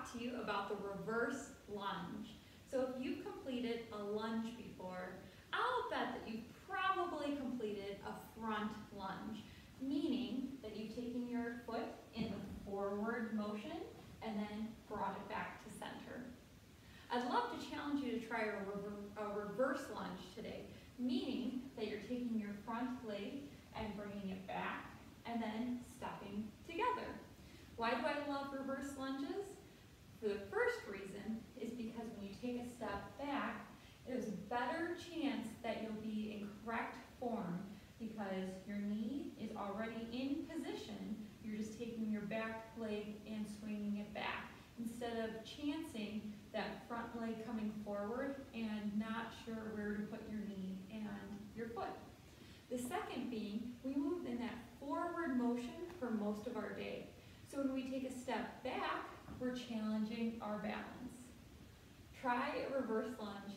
talk to you about the reverse lunge. So if you've completed a lunge before, I'll bet that you've probably completed a front lunge, meaning that you've taken your foot in the forward motion and then brought it back to center. I'd love to challenge you to try a, rever a reverse lunge today, meaning that you're taking your front leg and bringing it back and then stepping together. Why do I love reverse lunges? For the first reason is because when you take a step back, there's a better chance that you'll be in correct form because your knee is already in position. You're just taking your back leg and swinging it back instead of chancing that front leg coming forward and not sure where to put your knee and your foot. The second being, we move in that forward motion for most of our day. So when we take a step back, we're challenging our balance. Try a reverse lunge.